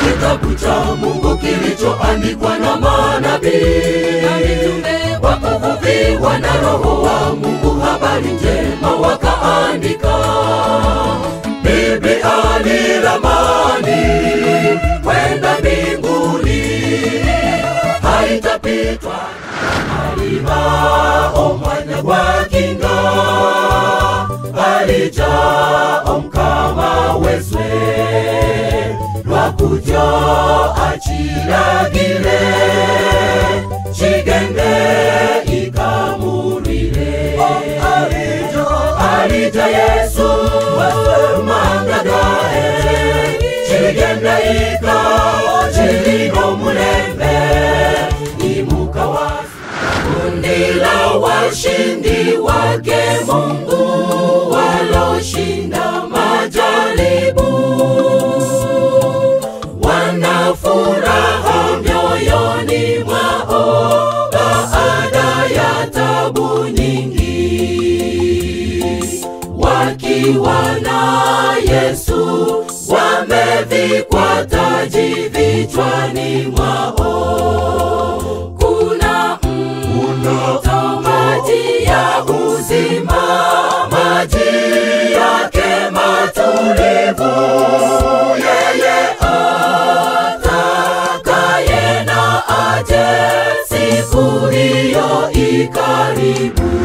kitabu cha Mungu kilichoandikwa na manabii. Wakuvuviwa na Roho wa Mungu, habari njema wakaandika. Biblia ni ramani kwenda mbinguni, haitapitwa alimao mwanya gwa kinga. Alija omukama weswe lwakutyo akiragire chigenge furaha mioyoni mwao baada ya tabu nyingi, wakiwa na Yesu wamevikwa taji vichwani mwao Caribou.